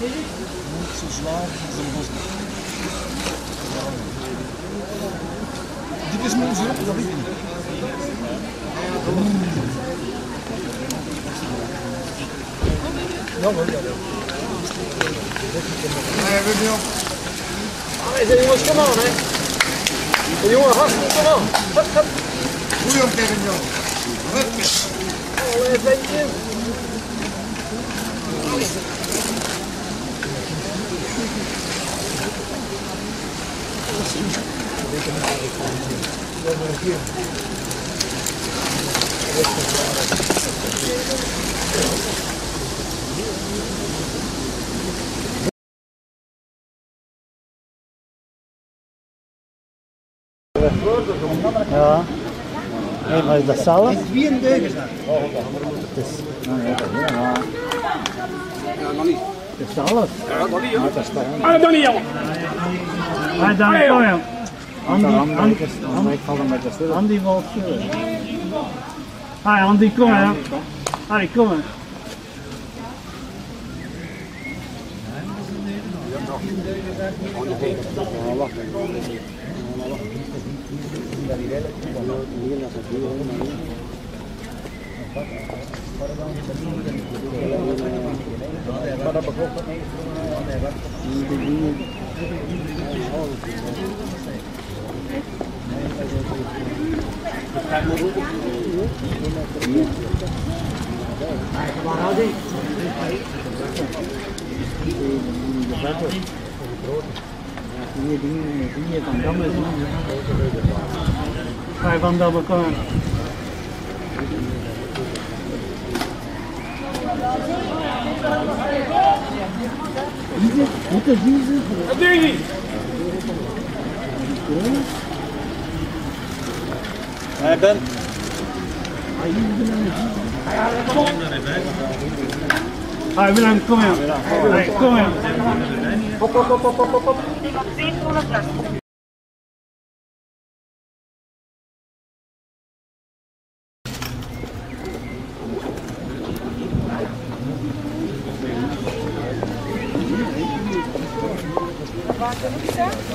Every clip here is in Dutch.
Zo zwaar als een bos. Dit is mijn zin, dat weet ik niet. Jawel, jawel. Nee, we doen Allee, jongens, kom aan, hè. Jongen, hartstikke kom aan. Hup, hup. Goeie om tegen jou. Hup. Allee, weet je. Ja. Nee, maar is dat zelf? Wie een is dat? Het is... Ja. Het is zelf. Ah, dat niet. Met de stil. Andy valt stil. Hi Andy, kom hè. Hi, kom hè. Dingen van Damme Ga je van dat Dat doe je niet. Hij Ben. Hi Willem, kom hè. Hey, kom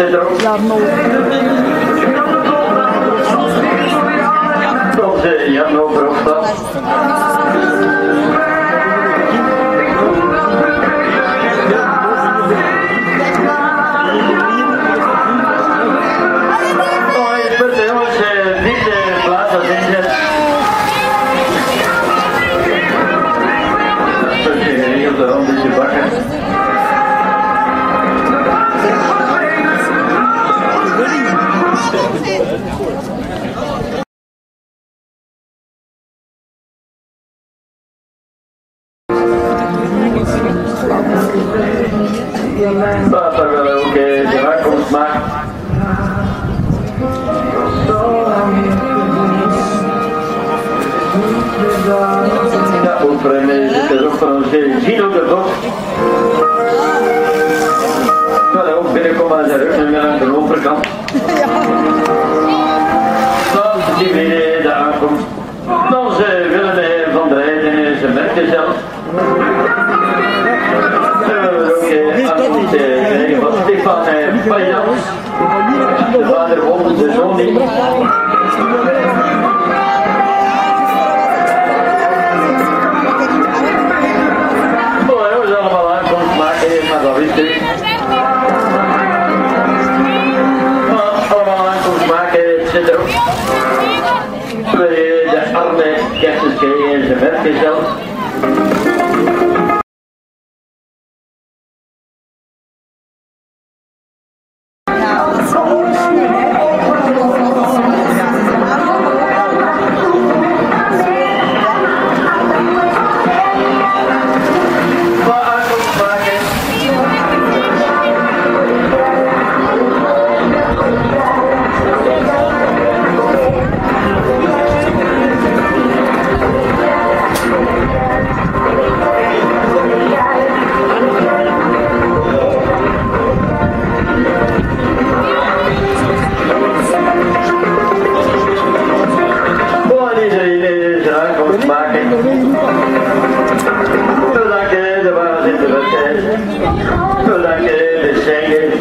Cedro. Later willen ook eh, de aankomst maken. Ja, ook voor hem is het is ook voor ons eh, Gino de Vos. Wel, hij ook binnenkomen aan zijn rug en aan de overkant. Vader de zoon niet. Ze allemaal aankomst maken, maar dat wist u. Allemaal aankomst maken, het zit erop. We de arme zijn iedereen deze aankomst maken. De baas in de wedstrijd. Bedanken de zengers.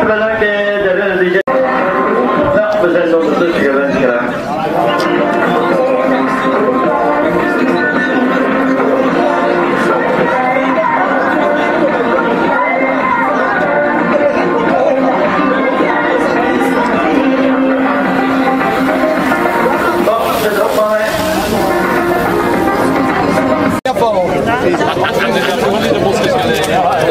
Bedanken de rennen die zijn. Ja, we zijn ondertussen geweest. すじがもうね。